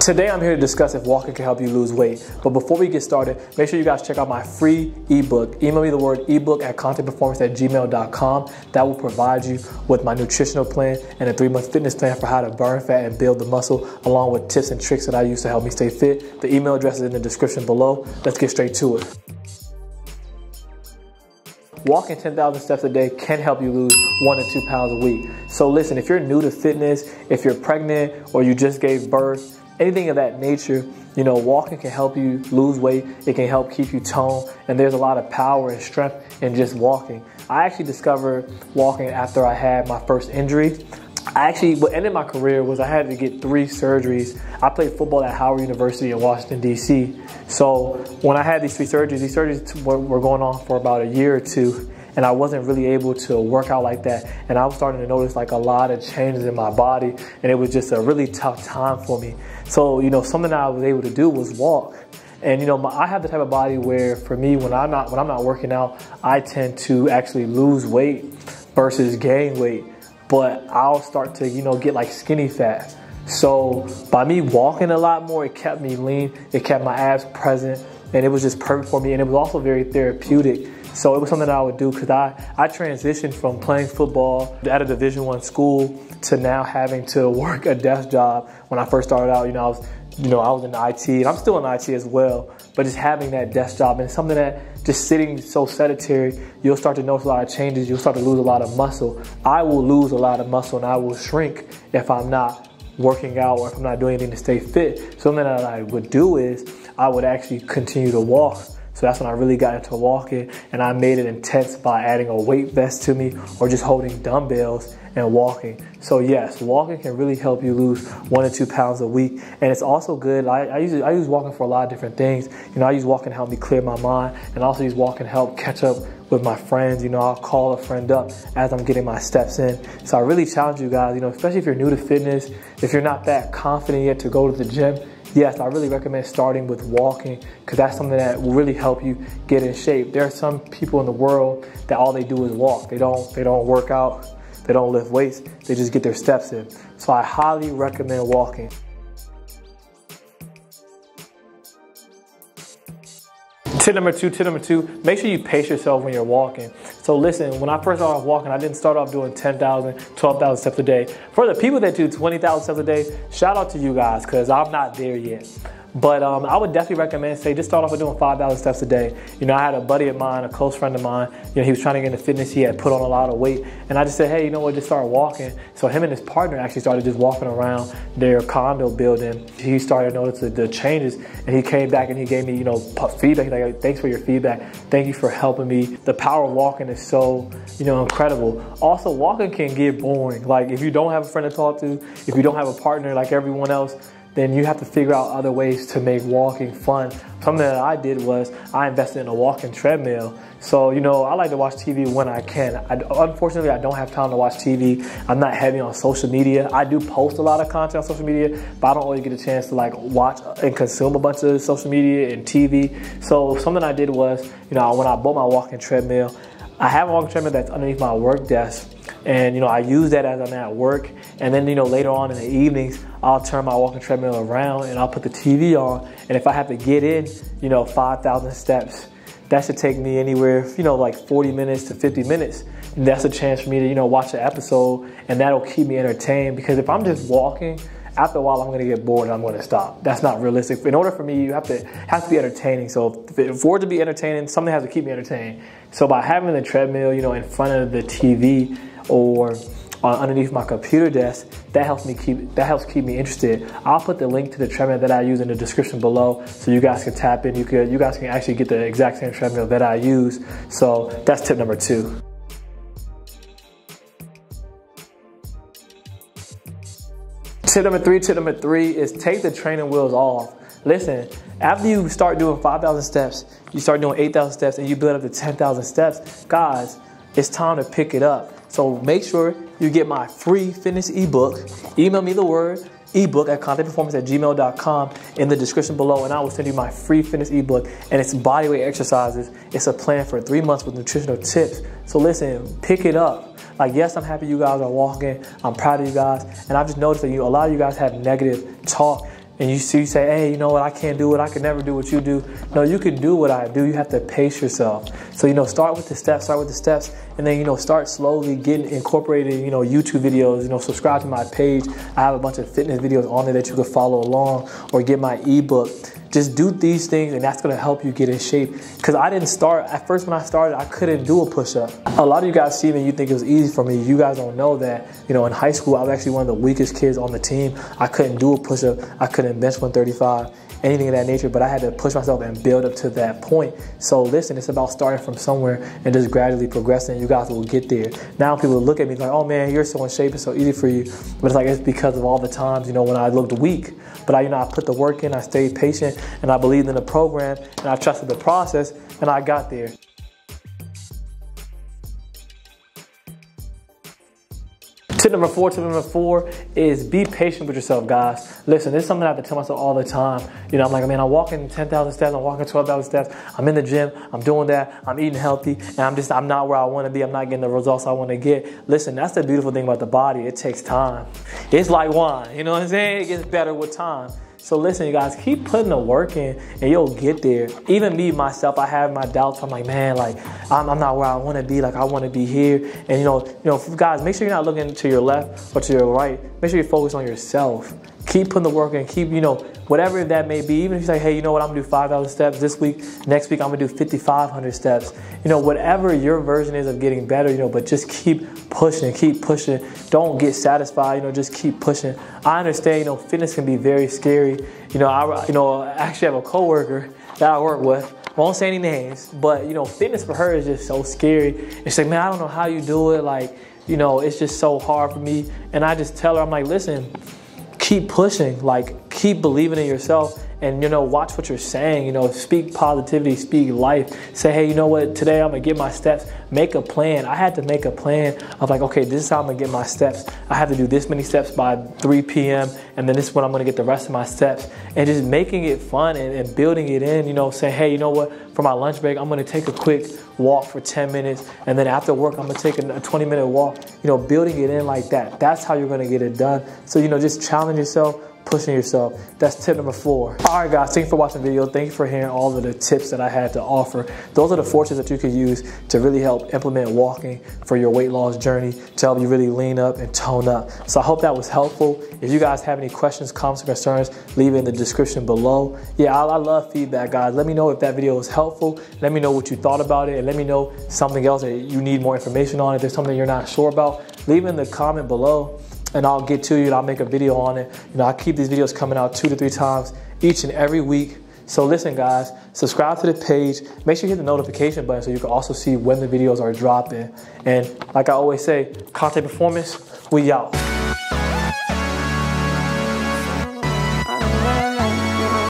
Today I'm here to discuss if walking can help you lose weight. But before we get started, make sure you guys check out my free ebook. Email me the word ebook at contehperformance at gmail.com. That will provide you with my nutritional plan and a three month fitness plan for how to burn fat and build the muscle, along with tips and tricks that I use to help me stay fit. The email address is in the description below. Let's get straight to it. Walking 10,000 steps a day can help you lose one to two pounds a week. So listen, if you're new to fitness, if you're pregnant or you just gave birth, anything of that nature, you know, walking can help you lose weight. It can help keep you toned, and there's a lot of power and strength in just walking. I actually discovered walking after I had my first injury. I actually, what ended my career was I had to get three surgeries. I played football at Howard University in Washington, D.C. So when I had these three surgeries, these surgeries were going on for about a year or two and I wasn't really able to work out like that. And I was starting to notice like a lot of changes in my body, and it was just a really tough time for me. So, you know, something I was able to do was walk. And you know, my, I have the type of body where, for me, when I'm not when I'm not working out, I tend to actually lose weight versus gain weight. But I'll start to, you know, get like skinny fat. So by me walking a lot more, it kept me lean. It kept my abs present, and it was just perfect for me. And it was also very therapeutic so it was something that I would do because I, I transitioned from playing football at a Division One school to now having to work a desk job. When I first started out, you know, I was you know, I was in IT and I'm still in IT as well, but just having that desk job and something that just sitting so sedentary, you'll start to notice a lot of changes. You'll start to lose a lot of muscle. I will lose a lot of muscle and I will shrink if I'm not working out or if I'm not doing anything to stay fit. Something that I would do is I would actually continue to walk so that's when I really got into walking and I made it intense by adding a weight vest to me or just holding dumbbells and walking. So yes, walking can really help you lose one or two pounds a week. And it's also good. I, I, use, I use walking for a lot of different things. You know, I use walking to help me clear my mind and also use walking to help catch up with my friends. You know, I'll call a friend up as I'm getting my steps in. So I really challenge you guys, you know, especially if you're new to fitness, if you're not that confident yet to go to the gym, yes, I really recommend starting with walking because that's something that will really help you get in shape. There are some people in the world that all they do is walk. They don't they don't work out, they don't lift weights, they just get their steps in. So I highly recommend walking. Tip number two, tip number two, make sure you pace yourself when you're walking. So listen, when I first started walking, I didn't start off doing 10,000, 12,000 steps a day. For the people that do 20,000 steps a day, shout out to you guys because I'm not there yet. But um, I would definitely recommend, say, just start off with doing 5,000 steps a day. You know, I had a buddy of mine, a close friend of mine, you know, he was trying to get into fitness. He had put on a lot of weight. And I just said, hey, you know what, just start walking. So him and his partner actually started just walking around their condo building. He started noticing the changes. And he came back and he gave me, you know, feedback. Like, thanks for your feedback. Thank you for helping me. The power of walking is so, you know, incredible. Also, walking can get boring. Like, if you don't have a friend to talk to, if you don't have a partner like everyone else, then you have to figure out other ways to make walking fun. Something that I did was I invested in a walking treadmill. So, you know, I like to watch TV when I can. I, unfortunately, I don't have time to watch TV. I'm not heavy on social media. I do post a lot of content on social media, but I don't always get a chance to like watch and consume a bunch of social media and TV. So, something I did was, you know, when I bought my walking treadmill, I have a walking treadmill that's underneath my work desk. And, you know, I use that as I'm at work. And then, you know, later on in the evenings, I'll turn my walking treadmill around and I'll put the TV on. And if I have to get in, you know, 5,000 steps, that should take me anywhere, you know, like 40 minutes to 50 minutes. And that's a chance for me to, you know, watch an episode and that'll keep me entertained. Because if I'm just walking, after a while I'm gonna get bored and I'm gonna stop. That's not realistic. In order for me, you have to have to be entertaining. So for it to be entertaining, something has to keep me entertained. So by having the treadmill, you know, in front of the TV or underneath my computer desk, that helps me keep that helps keep me interested. I'll put the link to the treadmill that I use in the description below, so you guys can tap in. You could you guys can actually get the exact same treadmill that I use. So that's tip number two. Tip number three, tip number three is take the training wheels off. Listen, after you start doing 5,000 steps, you start doing 8,000 steps, and you build up to 10,000 steps, guys, it's time to pick it up. So make sure you get my free fitness ebook. Email me the word ebook at contehperformance at gmail.com in the description below, and I will send you my free fitness ebook. And it's bodyweight exercises. It's a plan for three months with nutritional tips. So listen, pick it up. Like, yes, I'm happy you guys are walking. I'm proud of you guys. And I've just noticed that you, a lot of you guys have negative talk and you see, you say, hey, you know what, I can't do it, I can never do what you do. No, you can do what I do. You have to pace yourself. So, you know, start with the steps, start with the steps, and then, you know, start slowly getting incorporated, you know, YouTube videos, you know, subscribe to my page. I have a bunch of fitness videos on there that you can follow along or get my ebook just do these things and that's gonna help you get in shape. Cause I didn't start, at first when I started, I couldn't do a push-up. A lot of you guys see me, and you think it was easy for me. You guys don't know that, you know, in high school, I was actually one of the weakest kids on the team. I couldn't do a push-up. I couldn't bench 135 anything of that nature, but I had to push myself and build up to that point. So listen, it's about starting from somewhere and just gradually progressing. You guys will get there. Now people look at me like, oh man, you're so in shape, it's so easy for you. But it's like, it's because of all the times, you know, when I looked weak, but I, you know, I put the work in, I stayed patient, and I believed in the program, and I trusted the process, and I got there. Number four, tip number four is be patient with yourself, guys. Listen, this is something I have to tell myself all the time. You know, I'm like, man, I'm walking 10,000 steps, I'm walking 12,000 steps, I'm in the gym, I'm doing that, I'm eating healthy, and I'm just, I'm not where I want to be, I'm not getting the results I want to get. Listen, that's the beautiful thing about the body. It takes time. It's like wine, you know what I'm saying? It gets better with time. So listen, you guys, keep putting the work in and you'll get there. Even me, myself, I have my doubts. I'm like, man, like, I'm, I'm not where I want to be. Like, I want to be here. And, you know, you know, guys, make sure you're not looking to your left or to your right. Make sure you focus on yourself keep putting the work in, keep, you know, whatever that may be. Even if you say, hey, you know what, I'm gonna do 5,000 steps this week, next week I'm gonna do 5,500 steps. You know, whatever your version is of getting better, you know, but just keep pushing, keep pushing. Don't get satisfied, you know, just keep pushing. I understand, you know, fitness can be very scary. You know, I, you know, I actually have a coworker that I work with. Won't say any names, but you know, fitness for her is just so scary. And she's like, man, I don't know how you do it. Like, you know, it's just so hard for me. And I just tell her, I'm like, listen, keep pushing, like keep believing in yourself and you know watch what you're saying you know speak positivity speak life. Say hey you know what? Today i'm gonna get my steps. Make a plan. I had to make a plan of like okay this is how i'm gonna get my steps. I have to do this many steps by 3 p.m and then this is when i'm gonna get the rest of my steps. And just making it fun and, and building it in you know say hey you know what? For my lunch break i'm gonna take a quick walk for 10 minutes and then after work i'm gonna take a 20 minute walk. You know building it in like that. That's how you're gonna get it done. So you know just challenge yourself pushing yourself. That's tip number four. All right, guys, thank you for watching the video. Thank you for hearing all of the tips that I had to offer. Those are the forces that you could use to really help implement walking for your weight loss journey to help you really lean up and tone up. So I hope that was helpful. If you guys have any questions, comments, or concerns, leave it in the description below. Yeah, I, I love feedback, guys. Let me know if that video was helpful. Let me know what you thought about it, and let me know something else that you need more information on. If there's something you're not sure about, leave in the comment below and I'll get to you and I'll make a video on it. You know, I keep these videos coming out two to three times each and every week. So listen guys, subscribe to the page. Make sure you hit the notification button so you can also see when the videos are dropping. And like I always say, Conteh Performance, we out.